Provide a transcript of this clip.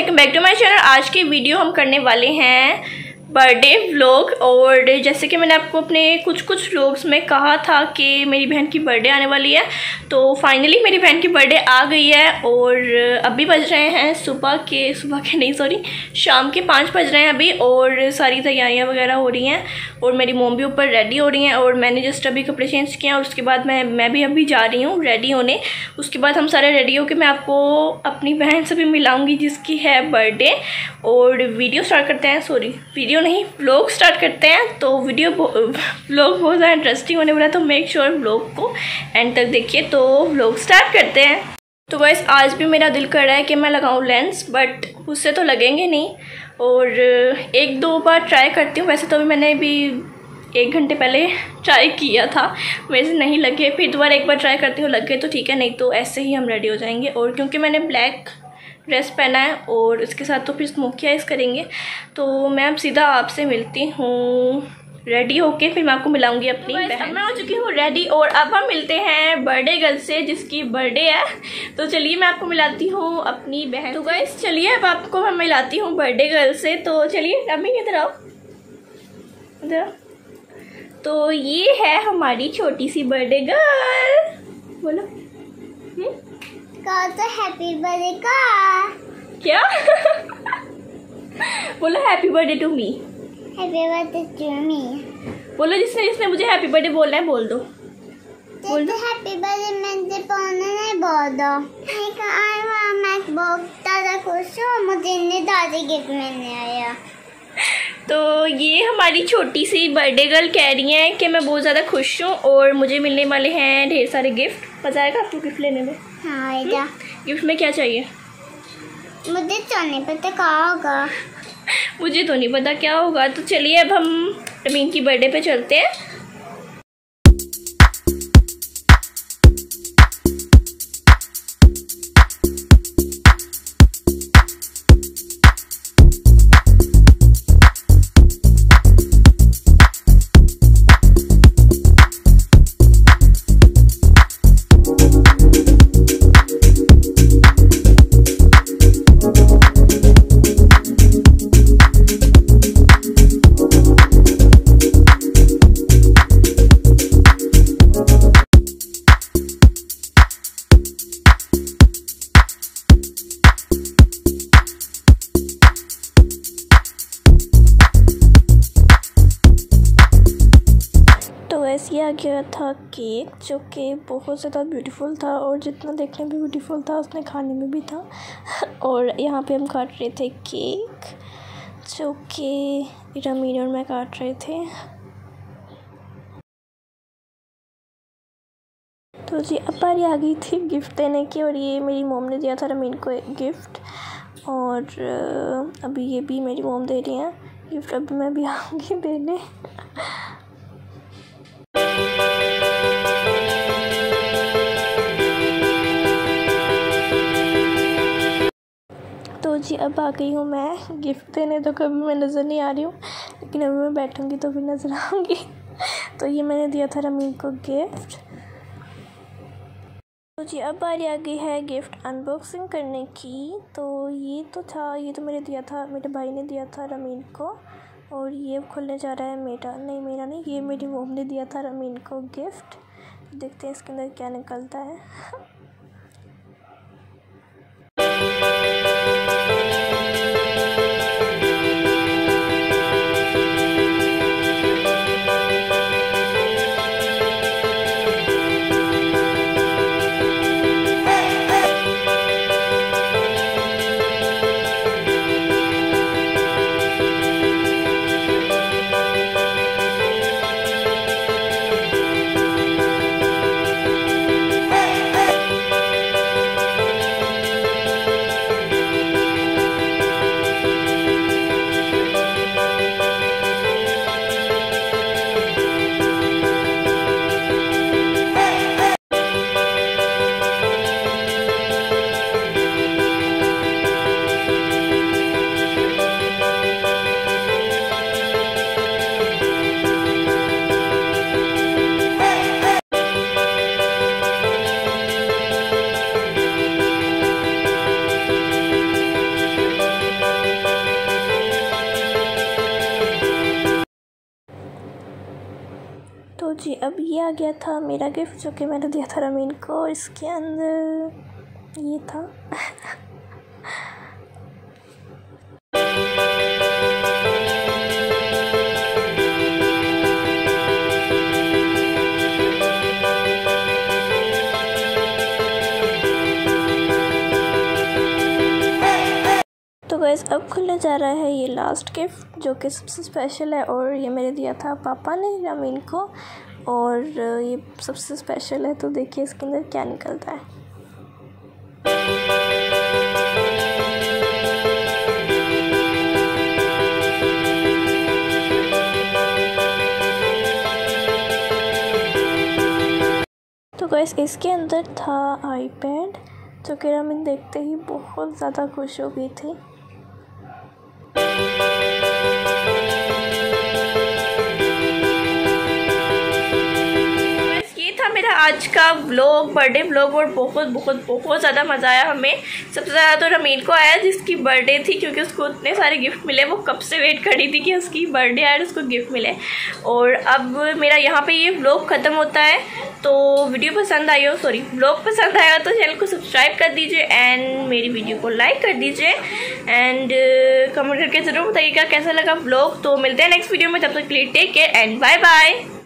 Welcome back to my channel. आज की video हम करने वाले हैं बर्थडे व्लॉग और जैसे कि मैंने आपको अपने कुछ कुछ व्लॉग्स में कहा था कि मेरी बहन की बर्थडे आने वाली है तो फाइनली मेरी बहन की बर्थडे आ गई है और अभी बज रहे हैं सुबह के सुबह के नहीं सॉरी शाम के पाँच बज रहे हैं अभी और सारी तैयारियाँ वगैरह हो रही हैं और मेरी मोम भी ऊपर रेडी हो रही हैं और मैंने जस्ट अभी कपड़े चेंज किए हैं और उसके बाद मैं मैं भी अभी जा रही हूँ रेडी होने। उसके बाद हम सारे रेडी होकर मैं आपको अपनी बहन से भी मिलाऊँगी जिसकी है बर्थडे और वीडियो स्टार्ट करते हैं सॉरी वीडियो वीडियो नहीं व्लॉग स्टार्ट करते हैं तो वीडियो व्लॉग बहुत ज़्यादा इंटरेस्टिंग होने वाला है तो मेक श्योर व्लॉग को एंड तक देखिए तो व्लॉग स्टार्ट करते हैं। तो वैसे आज भी मेरा दिल कर रहा है कि मैं लगाऊँ लेंस बट उससे तो लगेंगे नहीं, और एक दो बार ट्राई करती हूँ, वैसे तो अभी मैंने भी एक घंटे पहले ट्राई किया था, मेरे से नहीं लगे, फिर दोबारा एक बार ट्राई करती हूँ, लग गए तो ठीक है, नहीं तो ऐसे ही हम रेडी हो जाएँगे, और क्योंकि मैंने ब्लैक ड्रेस पहना है और उसके साथ तो फिर स्मोकी आइस करेंगे। तो मैं अब सीधा आपसे मिलती हूँ। रेडी होके फिर मैं आपको मिलाऊँगी अपनी बहन। मैं हो चुकी हूँ रेडी और अब हम मिलते हैं बर्थडे गर्ल से जिसकी बर्थडे है। तो चलिए मैं आपको मिलाती हूँ अपनी बहन। तो गैस चलिए अब आपको मैं मिलाती हूँ बर्थडे गर्ल से। तो चलिए अभी इधर आओ। इधर तो ये है हमारी छोटी सी बर्थडे गर्ल बोलो। हम्म तो हैप्पी बर्थडे का क्या? बोलो happy birthday to me happy birthday to me बोलो जिसने जिसने मुझे हैप्पी बर्थडे बोलना है बोल दो। बोल दो। हैप्पी बर्थडे मुझे बोलना नहीं बोल दो। मैं बहुत ज़्यादा खुश हूँ मुझे इतने दादी गिफ्ट मिलने आया तो ये हमारी छोटी सी बर्थडे गर्ल कह रही हैं कि मैं बहुत ज़्यादा खुश हूँ और मुझे मिलने वाले हैं ढेर सारे गिफ्ट मज़ा आएगा आपको गिफ्ट लेने में? हाँ गिफ्ट में क्या चाहिए? मुझे तो नहीं पता क्या होगा। मुझे तो नहीं पता क्या होगा। तो चलिए अब हम रमीन की बर्थडे पे चलते हैं। ये आ गया था केक, जो कि बहुत ज़्यादा ब्यूटीफुल था और जितना देखने में ब्यूटीफुल था, उसने खाने में भी था। और यहाँ पे हम काट रहे थे केक, जो कि रमीन और मैं काट रहे थे। तो जी, अब बारी आ गई थी गिफ्ट देने की और ये मेरी मोम ने दिया था रमीन को गिफ्ट और, अभी ये भी मेरी मोम दे रही हैं। गिफ्ट अभी मैं भी आऊँगी देने। जी, अब आ गई हूँ मैं। गिफ्ट देने तो कभी मैं नज़र नहीं आ रही हूँ, लेकिन अभी मैं बैठूँगी तो भी नज़र आऊँगी। तो ये मैंने दिया था रमीन को गिफ्ट तो जी, अब बारी आ गई है गिफ्ट अनबॉक्सिंग करने की। तो ये तो था, ये तो मैंने दिया था, मेरे भाई ने दिया था रमीन को, और ये खुलने जा रहा है मेरा। नहीं मेरा नहीं, ये मेरी मोम ने दिया था रमीन को गिफ्ट देखते हैं इसके अंदर क्या निकलता है। ये आ गया था, मेरा गिफ्ट जो कि मैंने दिया था रमीन को इसके अंदर ये था। तो अब खुलने जा रहा है ये लास्ट गिफ्ट जो कि सबसे स्पेशल है, और ये मेरे दिया था पापा ने रमीन को। और ये सबसे स्पेशल है तो देखिए इसके अंदर क्या निकलता है। तो गैस इसके अंदर था आईपैड जो कि रमीन देखते ही बहुत ज़्यादा खुश हो गई थी। आज का ब्लॉग बर्थडे ब्लॉग और बहुत बहुत बहुत ज़्यादा मज़ा आया हमें। सबसे ज़्यादा तो रमीन को आया जिसकी बर्थडे थी, क्योंकि उसको इतने सारे गिफ्ट मिले। वो कब से वेट कर रही थी कि उसकी बर्थडे आए और उसको गिफ्ट मिले। और अब मेरा यहाँ पे ये ब्लॉग ख़त्म होता है तो वीडियो पसंद आई हो सॉरी ब्लॉग पसंद आया तो चैनल को सब्सक्राइब कर दीजिए एंड मेरी वीडियो को लाइक कर दीजिए। एंड कमेंट करके ज़रूर बताइएगा कैसा लगा ब्लॉग तो मिलते हैं नेक्स्ट वीडियो में, तब तक के लिए take care and bye bye